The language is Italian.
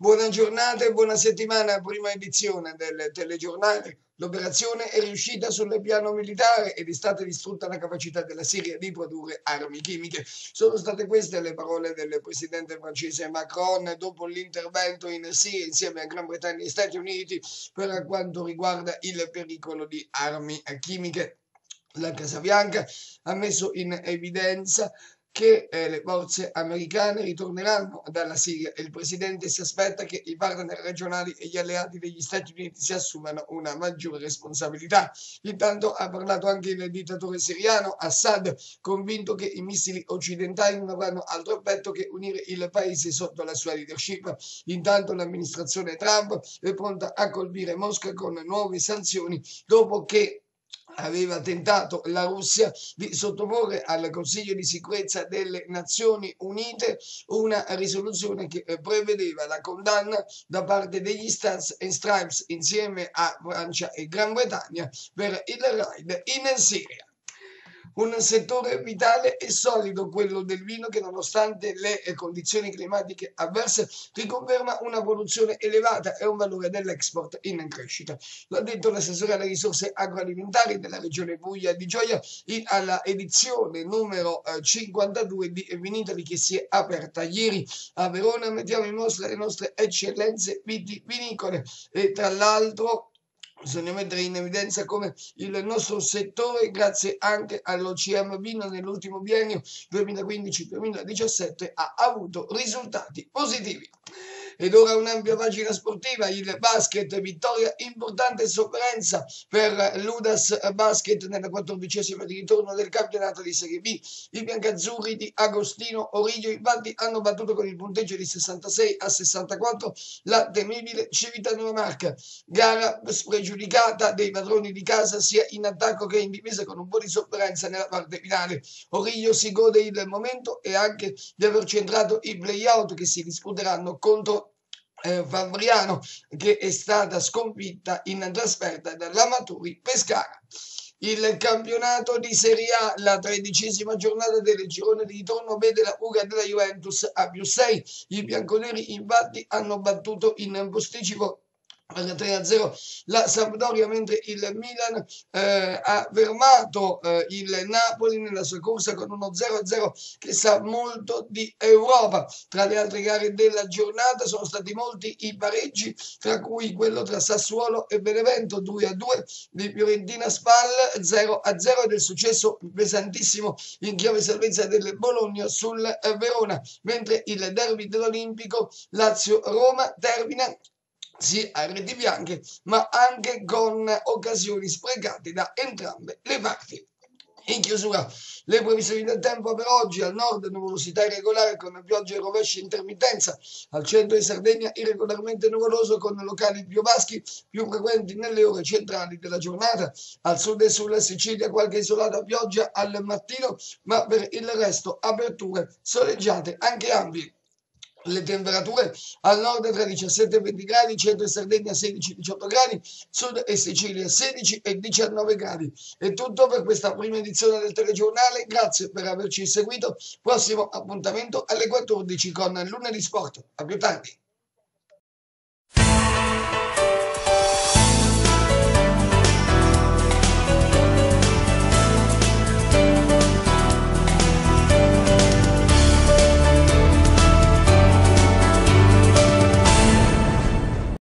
Buona giornata e buona settimana, prima edizione del telegiornale. L'operazione è riuscita sul piano militare ed è stata distrutta la capacità della Siria di produrre armi chimiche. Sono state queste le parole del presidente francese Macron dopo l'intervento in Siria insieme a Gran Bretagna e Stati Uniti per quanto riguarda il pericolo di armi chimiche. La Casa Bianca ha messo in evidenza che eh, le forze americane ritorneranno dalla Siria e il presidente si aspetta che i partner regionali e gli alleati degli Stati Uniti si assumano una maggiore responsabilità. Intanto ha parlato anche il dittatore siriano Assad, convinto che i missili occidentali non avranno altro effetto che unire il paese sotto la sua leadership. Intanto l'amministrazione Trump è pronta a colpire Mosca con nuove sanzioni dopo che aveva tentato la Russia di sottoporre al Consiglio di sicurezza delle Nazioni Unite una risoluzione che eh, prevedeva la condanna da parte degli Stars and Stripes insieme a Francia e Gran Bretagna per il raid in Siria un settore vitale e solido, quello del vino, che nonostante le condizioni climatiche avverse riconferma una produzione elevata e un valore dell'export in crescita. L'ha detto l'assessore alle risorse agroalimentari della regione Puglia di Gioia alla edizione numero 52 eh, di Vinitali che si è aperta ieri a Verona. Mettiamo in mostra le nostre eccellenze vitivinicole e tra l'altro Bisogna mettere in evidenza come il nostro settore, grazie anche all'OCM Vino nell'ultimo biennio 2015-2017, ha avuto risultati positivi. Ed ora un'ampia pagina sportiva, il basket, vittoria importante sofferenza per l'Udas Basket nella quattordicesima di ritorno del campionato di Serie B. I biancazzurri di Agostino Origlio infatti hanno battuto con il punteggio di 66 a 64 la temibile Civitanova Marca. Gara spregiudicata dei padroni di casa sia in attacco che in difesa con un po' di sofferenza nella parte finale. Origlio si gode il momento e anche di aver centrato i play-out che si disputeranno contro eh, Fabriano che è stata sconfitta in trasferta dall'Amaturi Pescara. Il campionato di Serie A, la tredicesima giornata del girone di ritorno, vede la fuga della Juventus a più 6. I bianconeri infatti hanno battuto in posticipo per 3-0 la Sampdoria mentre il Milan eh, ha fermato eh, il Napoli nella sua corsa con uno 0-0 che sa molto di Europa. Tra le altre gare della giornata sono stati molti i pareggi tra cui quello tra Sassuolo e Benevento 2-2 di Fiorentina Spal 0-0 del successo pesantissimo in chiave salvezza del Bologna sul Verona. Mentre il derby dell'Olimpico Lazio-Roma termina sì a reti bianche, ma anche con occasioni sprecate da entrambe le parti. In chiusura, le previsioni del tempo per oggi al nord nuvolosità irregolare con piogge e rovesci intermittenza, al centro di Sardegna irregolarmente nuvoloso con locali piovaschi più frequenti nelle ore centrali della giornata, al sud e sulla Sicilia qualche isolata pioggia al mattino, ma per il resto aperture soleggiate anche ampie le temperature al nord tra 17 e 20 gradi, centro e Sardegna 16-18 gradi, sud e Sicilia 16 e 19 gradi. È tutto per questa prima edizione del telegiornale, grazie per averci seguito, prossimo appuntamento alle 14 con Lunedì Sport. A più tardi.